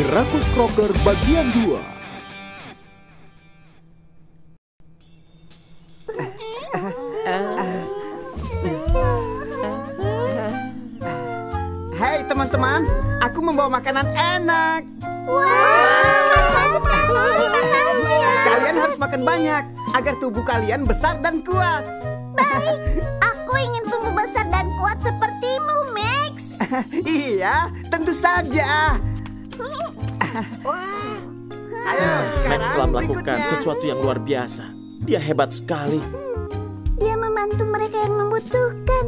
Sirakus Crocker bagian 2 Hai teman-teman, aku membawa makanan enak. Kalian harus makan banyak agar tubuh kalian besar dan kuat. Aku ingin tumbuh besar dan kuat sepertimu, Max. iya, tentu saja. Ayo, Max telah melakukan berikutnya. sesuatu yang luar biasa. Dia hebat sekali. Dia membantu mereka yang membutuhkan.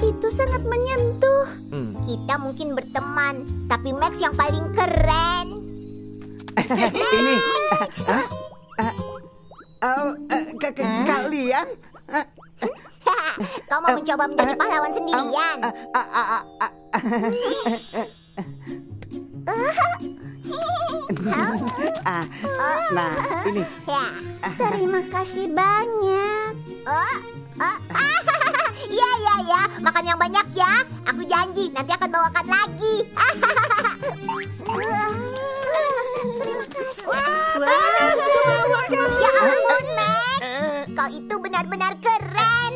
Itu sangat menyentuh. Hmm. Kita mungkin berteman, tapi Max yang paling keren. Ini. Hah? Ah, oh, eh, kalian? Ah, Kau mau mencoba menjadi pahlawan sendirian. Ah, ah, ah, ah, ah. Ah, nah, ini. Ya. Terima kasih banyak. Oh, oh. Iya, iya, ya. Makan yang banyak ya. Aku janji nanti akan bawakan lagi. ya ampun, Max. Kau itu benar-benar keren.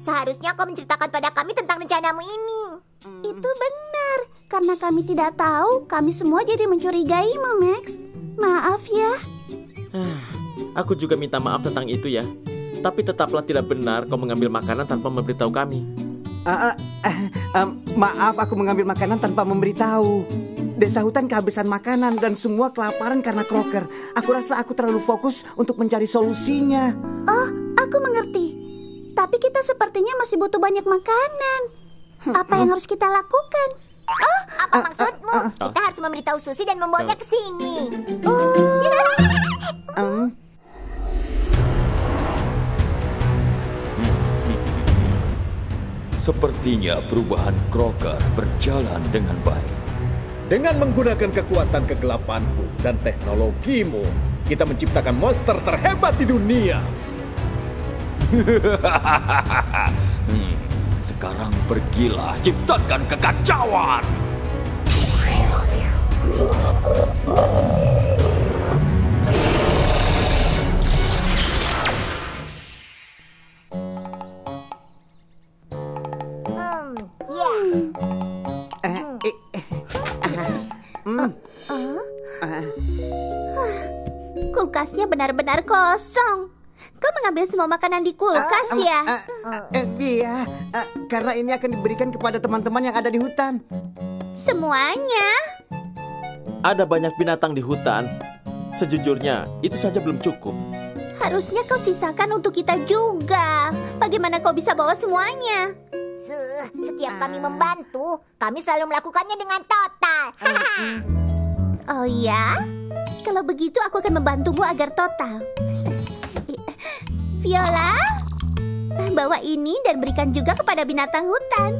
Seharusnya kau menceritakan pada kami tentang rencanamu ini. Itu benar. Karena kami tidak tahu, kami semua jadi mencurigaimu, Max. Maaf ya. Aku juga minta maaf tentang itu ya. Tapi tetaplah tidak benar kau mengambil makanan tanpa memberitahu kami. Ah, ah, ah, ah, maaf, aku mengambil makanan tanpa memberitahu. Desa hutan kehabisan makanan dan semua kelaparan karena kroker. Aku rasa aku terlalu fokus untuk mencari solusinya. Oh, aku mengerti. Tapi kita sepertinya masih butuh banyak makanan. Apa yang harus kita lakukan? Oh, apa maksudmu? Kita harus memberitahu Susi dan membawanya ke sini. Oh. Sepertinya perubahan Crocker berjalan dengan baik. Dengan menggunakan kekuatan kegelapanku dan teknologimu, kita menciptakan monster terhebat di dunia. Hmm, sekarang pergilah ciptakan kekacauan. Hmm, ya. eh, eh, eh, ah, hmm, ah, Kulkasnya benar-benar kosong. Kau mengambil semua makanan di kulkas ah, ya? ah, ah, eh, Iya, ah, karena ini akan diberikan kepada teman-teman yang ada di hutan. Semuanya? Ada banyak binatang di hutan. Sejujurnya, itu saja belum cukup. Harusnya kau sisakan untuk kita juga. Bagaimana kau bisa bawa semuanya? Setiap kami membantu, kami selalu melakukannya dengan total. oh ya? Kalau begitu aku akan membantumu agar total. Viola, bawa ini dan berikan juga kepada binatang hutan.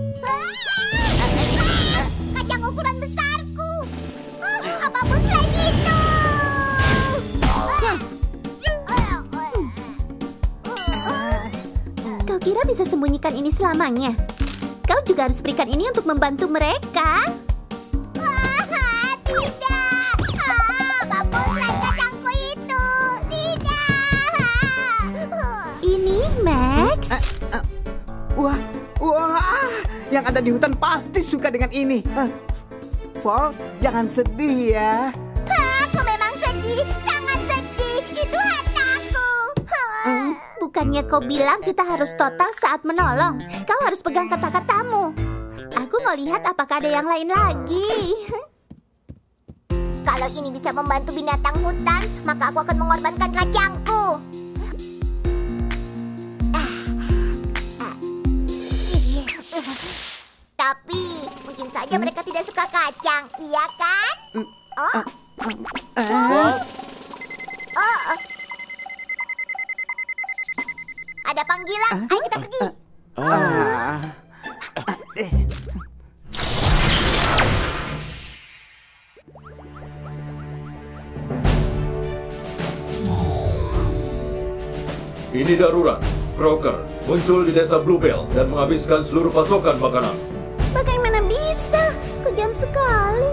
Kacang ukuran besarku. Apa pun selain itu. Kau kira bisa sembunyikan ini selamanya? Kau juga harus berikan ini untuk membantu mereka. Yang ada di hutan pasti suka dengan ini. Ah, Vol, jangan sedih ya. Aku memang sedih, sangat sedih. Itu hartaku. Bukannya kau bilang kita harus total saat menolong. Kau harus pegang kata-katamu. Aku mau lihat apakah ada yang lain lagi. Kalau ini bisa membantu binatang hutan, maka aku akan mengorbankan kacangku. Tapi mungkin saja mereka tidak suka kacang, iya kan? Oh, Wah, oh. Ada panggilan, ayo kita pergi. Ah, eh, Ini darurat. Crocker muncul di desa Bluebell dan menghabiskan seluruh pasokan makanan. Bagaimana bisa? Kejam sekali.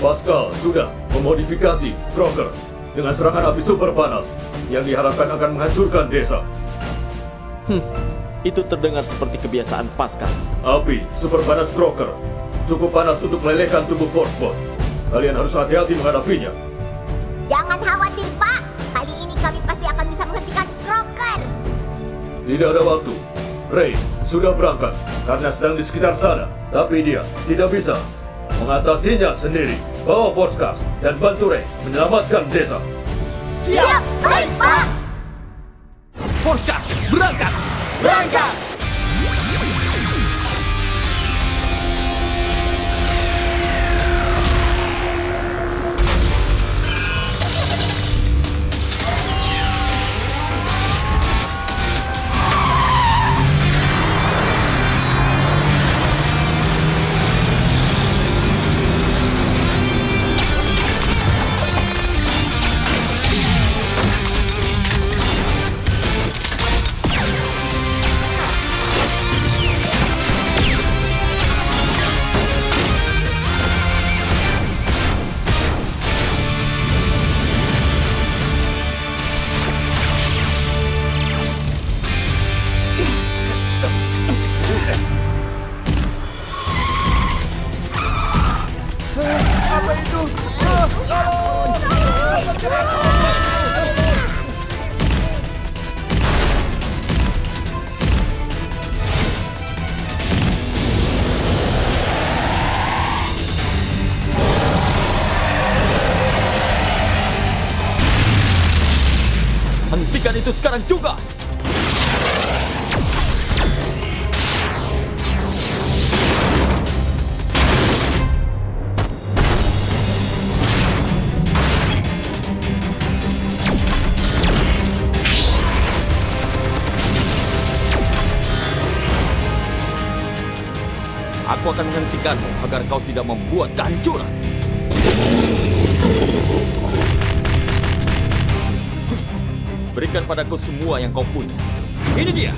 Pascal sudah memodifikasi Crocker dengan serangan api super panas yang diharapkan akan menghancurkan desa. Itu terdengar seperti kebiasaan Pascal. Api super panas Crocker cukup panas untuk melelehkan tubuh Forcebot. Kalian harus hati-hati menghadapinya. Jangan khawatir, Pak. Kali ini kami pasti akan bisa menghentikan Crocker. Tidak ada waktu. Ray sudah berangkat karena sedang di sekitar sana, tapi dia tidak bisa mengatasinya sendiri. Bawa Force Cars dan bantu Ray menyelamatkan desa. Siap, baik, Pak. Forska, berangkat! Berangkat! Itu sekarang juga! Aku akan menghentikanmu agar kau tidak membuat kehancuran. Berikan padaku semua yang kau punya. Ini dia.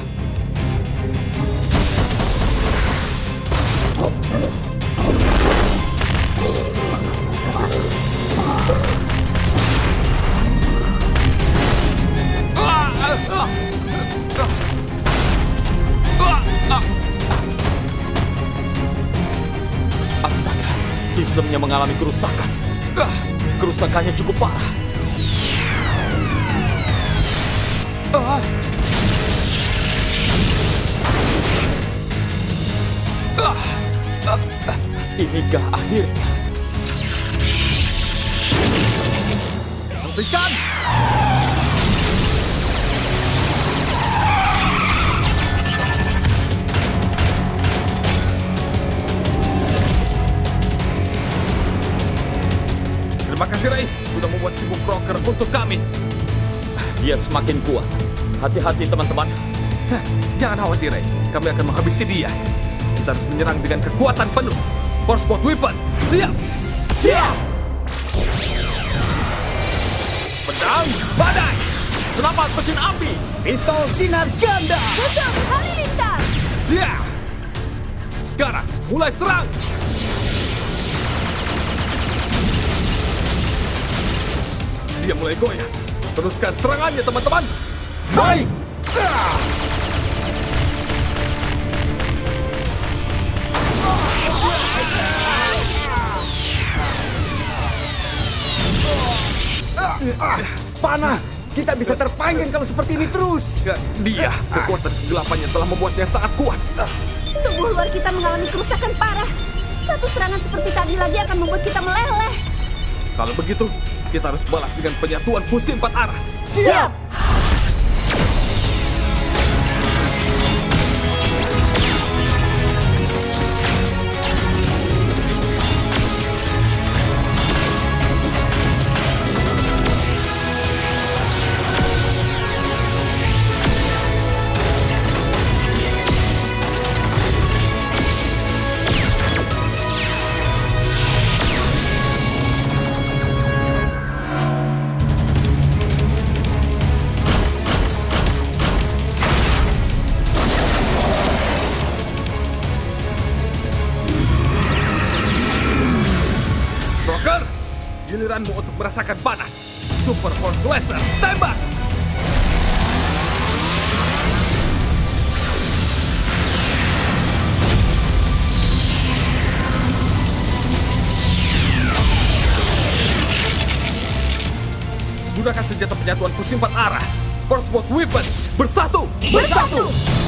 Astaga, sistemnya mengalami kerusakan. Kerusakannya cukup parah. Ah. Ah, ah, ah. Inikah akhirnya? Hentikan! Terima kasih Ray, sudah membuat sibuk broker untuk kami. Dia semakin kuat. Hati-hati teman-teman. Hah, Jangan khawatir, Ray. Kami akan menghabisi dia. Kita harus menyerang dengan kekuatan penuh. Force Spot Weapon, siap! Siap! Pedang badai! Selamat mesin api! Pistol sinar ganda. Kosong, halilintar. Siap! Sekarang, mulai serang! Dia mulai goyah. Teruskan serangannya, teman-teman! Baik! Panah. Kita bisa terpanggil kalau seperti ini terus. Dia, kekuatan kegelapannya telah membuatnya sangat kuat. Tubuh luar kita mengalami kerusakan parah. Satu serangan seperti tadi lagi akan membuat kita meleleh. Kalau begitu, kita harus balas dengan penyatuan fusi empat arah. Siap. Merasakan panas. Super Force Laser, tembak! Gunakan senjata penyatuan pusing empat arah. Force Weapon, bersatu! Bersatu!